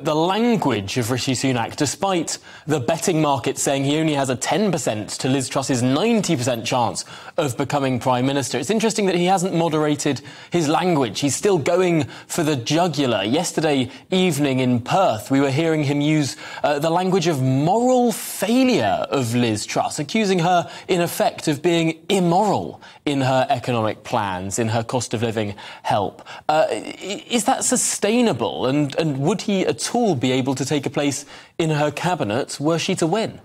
The language of Rishi Sunak, despite the betting market saying he only has a 10% to Liz Truss's 90% chance of becoming Prime Minister, it's interesting that he hasn't moderated his language. He's still going for the jugular. Yesterday evening in Perth, we were hearing him use uh, the language of moral failure of Liz Truss, accusing her, in effect, of being immoral in her economic plans, in her cost of living help. Uh, is that sustainable? And, and would he at at all be able to take a place in her cabinet were she to win?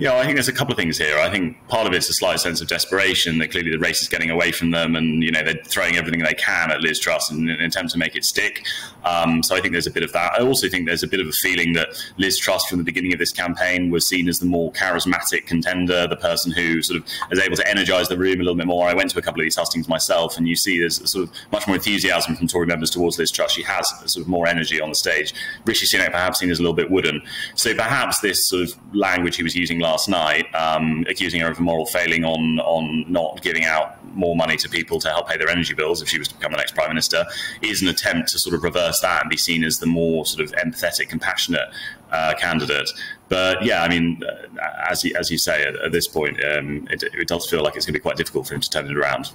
Yeah, I think there's a couple of things here. I think part of it's a slight sense of desperation that clearly the race is getting away from them, and you know they're throwing everything they can at Liz Truss in, an attempt to make it stick. Um, so I think there's a bit of that. I also think there's a bit of a feeling that Liz Truss, from the beginning of this campaign, was seen as the more charismatic contender, the person who sort of is able to energise the room a little bit more. I went to a couple of these hustings myself, and you see there's sort of much more enthusiasm from Tory members towards Liz Truss. She has sort of more energy on the stage. Rishi Sunak perhaps seen as a little bit wooden. So perhaps this sort of language he was using last night. Um, um, accusing her of a moral failing on on not giving out more money to people to help pay their energy bills if she was to become the next prime minister, is an attempt to sort of reverse that and be seen as the more sort of empathetic, compassionate uh, candidate. But yeah, I mean, uh, as you, as you say, at, at this point, um, it, it, does feel like it's going to be quite difficult for him to turn it around.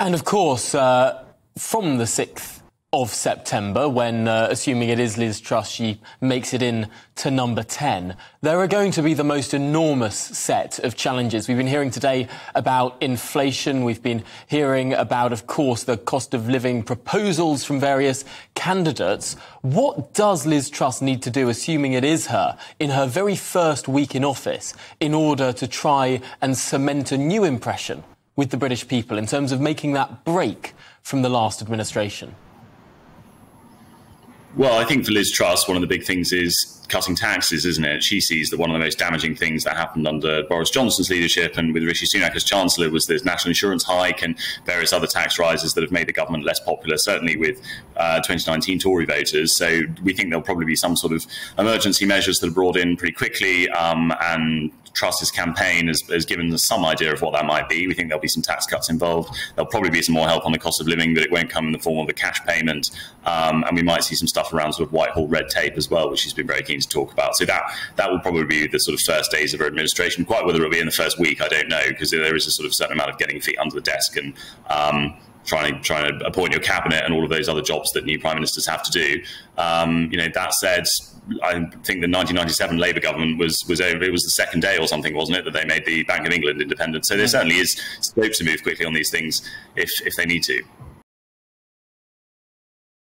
And of course, uh, from the sixth of September, when, uh, assuming it is Liz Truss, she makes it in to number 10, there are going to be the most enormous set of challenges. We've been hearing today about inflation. We've been hearing about, of course, the cost of living proposals from various candidates. What does Liz Truss need to do, assuming it is her, in her very first week in office, in order to try and cement a new impression with the British people in terms of making that break from the last administration? Well, I think for Liz Truss, one of the big things is cutting taxes, isn't it? She sees that one of the most damaging things that happened under Boris Johnson's leadership and with Rishi Sunak as Chancellor was this national insurance hike and various other tax rises that have made the government less popular, certainly with uh, 2019 Tory voters. So we think there'll probably be some sort of emergency measures that are brought in pretty quickly um, and Truss's campaign has, has, given us some idea of what that might be. We think there'll be some tax cuts involved. There'll probably be some more help on the cost of living, but it won't come in the form of a cash payment. Um, and we might see some stuff around sort of Whitehall red tape as well, which she's been very keen to talk about. So that that will probably be the sort of first days of her administration. Quite whether it'll be in the first week, I don't know, because there is a sort of certain amount of getting feet under the desk and. Um, trying trying to appoint your cabinet and all of those other jobs that new prime ministers have to do. Um, you know, that said, I think the 1997 Labour government was was over, it was the second day or something, wasn't it, that they made the Bank of England independent. So there mm. certainly is scope to move quickly on these things if if they need to.